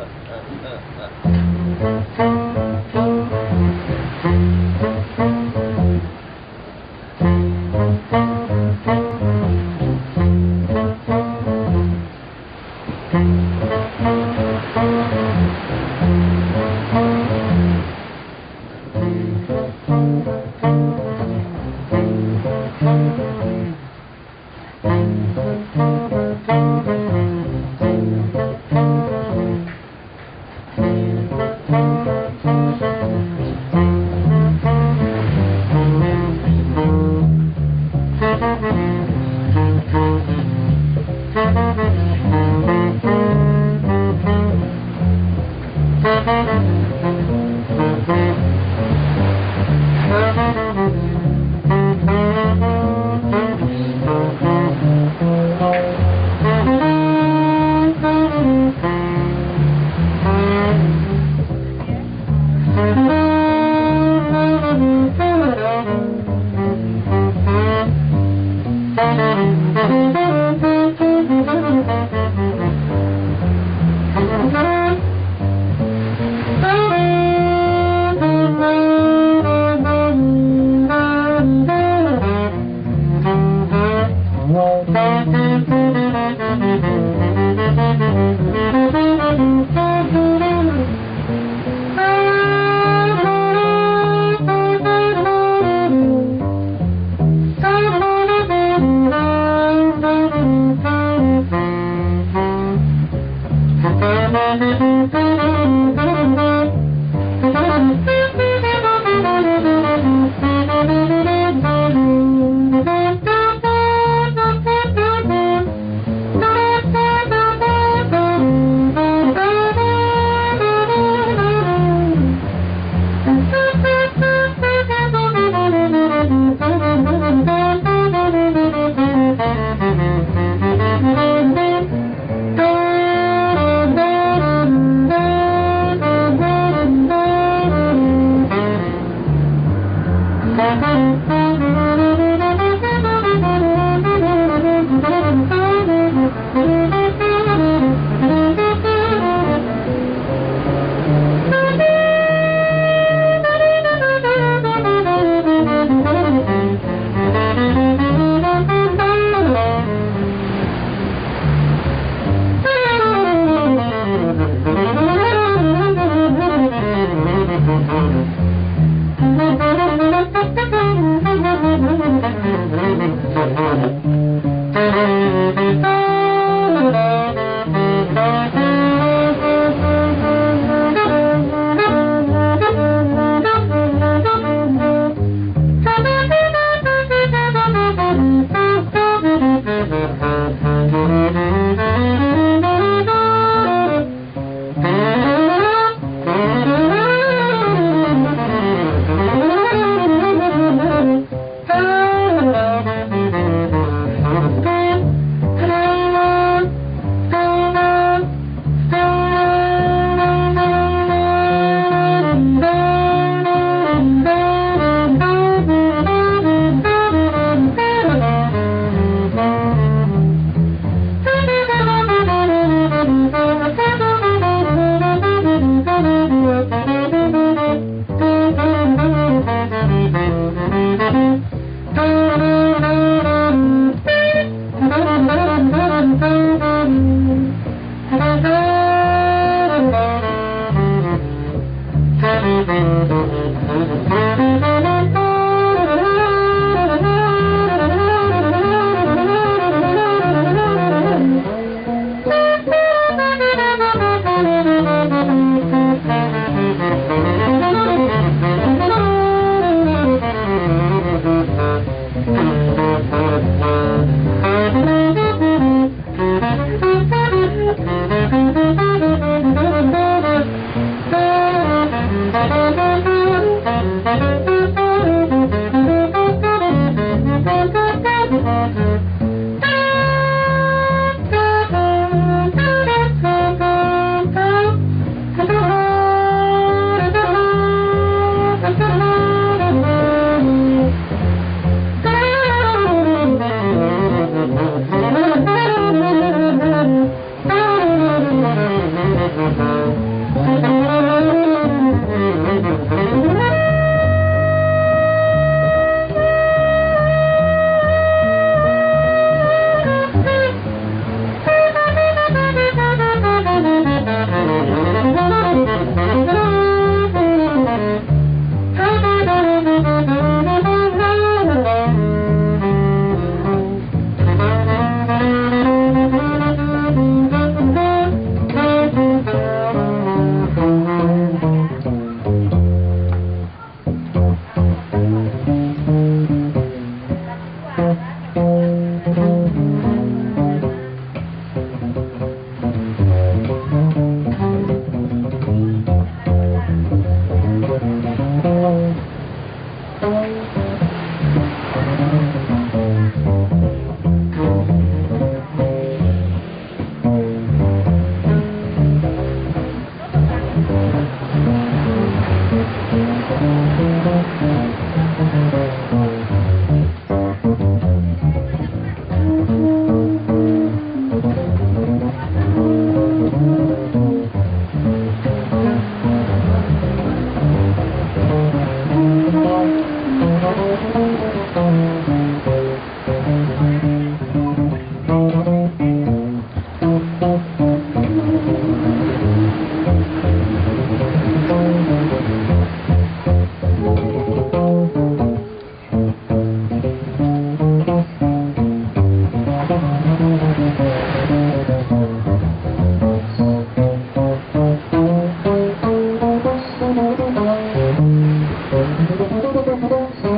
うんうん。Thank you. Thank you.